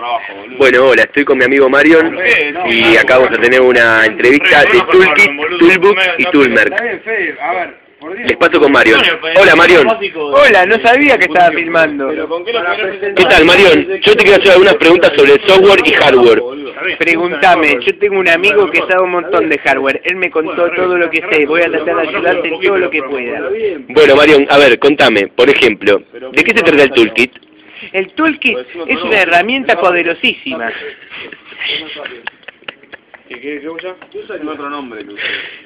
trabajo, boludo. Bueno, hola, estoy con mi amigo Marion y acá vamos a tener una entrevista de Toolkit, Toolbook y Toolmerk. Está bien, Fede, a ver, por Dios. Les paso con Marion. Hola Marion. Hola, no sabía que estaba filmando. ¿Qué tal Marion? Yo te quiero hacer algunas preguntas sobre software y hardware. Pregúntame, yo tengo un amigo que sabe un montón de hardware. Él me contó todo lo que sé. Voy a tratar de ayudarte en todo lo que pueda. Bueno Marion, a ver, contame, por ejemplo, ¿de qué se trata el Toolkit? El toolkit es una herramienta poderosísima. ¿Qué, otro nombre.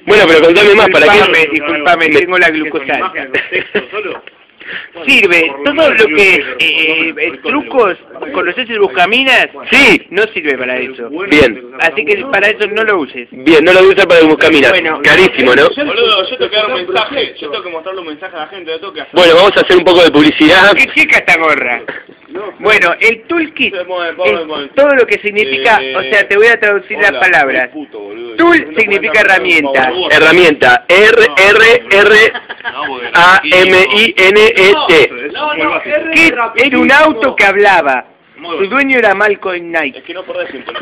Bueno, pero contame más, ¿para Disculpame, qué? disculpame, tengo la glucosa. Sirve, todo lo que eh, eh, trucos, ¿conoces el buscaminas? Sí. No sirve para eso. Bien, Así que para eso no lo uses. bien, no lo voy a usar para el buscaminas. Bueno. Carísimo, ¿no? Boludo, yo tengo que dar un mensaje. Yo tengo que mostrarle un mensaje a la gente. Yo tengo que hacer. Bueno, vamos a hacer un poco de publicidad. ¿Qué chica esta gorra? Bueno, el toolkit es todo lo que significa, o sea, te voy a traducir las palabras. Tool significa herramienta. Herramienta, R, R, R, A, M, I, N, E, T. Kit era un auto que hablaba. Su dueño era Malcolm Knight. Es que no.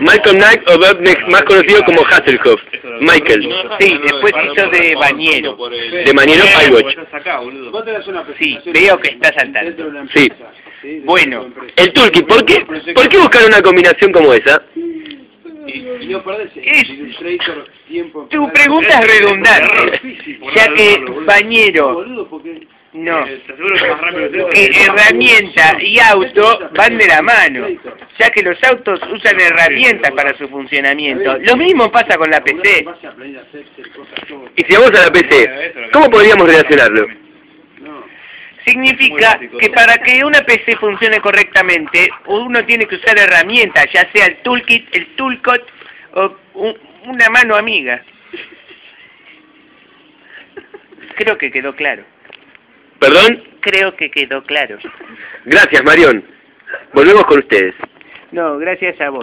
Malcolm Knight o Bernstein, más conocido como Hasselhoff. Michael, Sí, después hizo de bañero. de Maniero iWatch. Sí, veo que estás al tanto. Sí. Bueno, El Toolkit, ¿por qué, ¿por qué buscar una combinación como esa? es, tu pregunta es redundante, ya que bañero, no, que herramienta y auto van de la mano, ya que los autos usan herramientas para su funcionamiento. Lo mismo pasa con la PC. Y si vamos a la PC, ¿cómo podríamos relacionarlo? Significa que para que una PC funcione correctamente, uno tiene que usar herramientas, ya sea el toolkit, el toolkit o un- una mano amiga. Creo que quedó claro. ¿Perdón? Creo que quedó claro. Gracias, Marión. Volvemos con ustedes. No, gracias a vos.